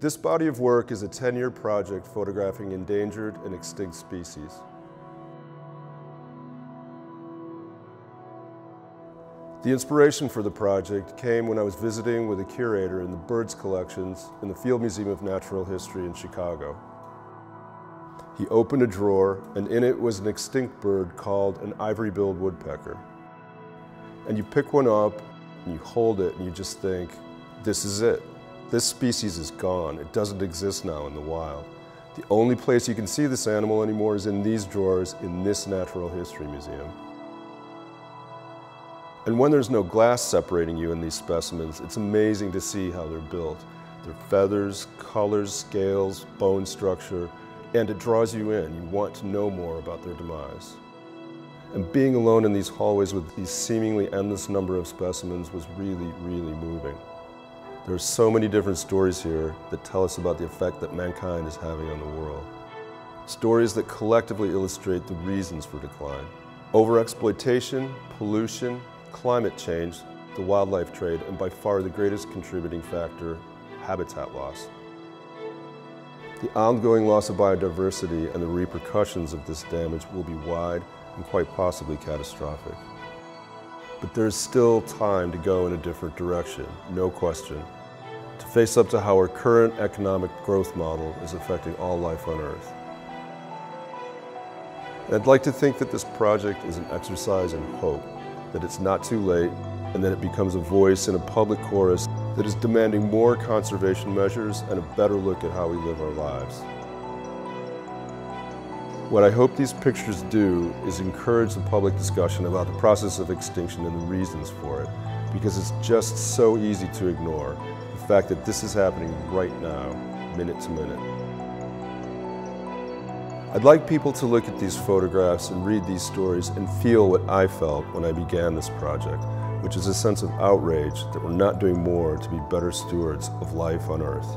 This body of work is a 10-year project photographing endangered and extinct species. The inspiration for the project came when I was visiting with a curator in the birds collections in the Field Museum of Natural History in Chicago. He opened a drawer and in it was an extinct bird called an ivory-billed woodpecker. And you pick one up and you hold it and you just think, this is it. This species is gone. It doesn't exist now in the wild. The only place you can see this animal anymore is in these drawers in this natural history museum. And when there's no glass separating you and these specimens, it's amazing to see how they're built. Their feathers, colors, scales, bone structure, and it draws you in. You want to know more about their demise. And being alone in these hallways with these seemingly endless number of specimens was really, really moving. There are so many different stories here that tell us about the effect that mankind is having on the world. Stories that collectively illustrate the reasons for decline. Overexploitation, pollution, climate change, the wildlife trade, and by far the greatest contributing factor, habitat loss. The ongoing loss of biodiversity and the repercussions of this damage will be wide and quite possibly catastrophic. But there's still time to go in a different direction, no question, to face up to how our current economic growth model is affecting all life on Earth. And I'd like to think that this project is an exercise in hope that it's not too late, and that it becomes a voice in a public chorus that is demanding more conservation measures and a better look at how we live our lives. What I hope these pictures do is encourage the public discussion about the process of extinction and the reasons for it, because it's just so easy to ignore the fact that this is happening right now, minute to minute. I'd like people to look at these photographs and read these stories and feel what I felt when I began this project, which is a sense of outrage that we're not doing more to be better stewards of life on Earth.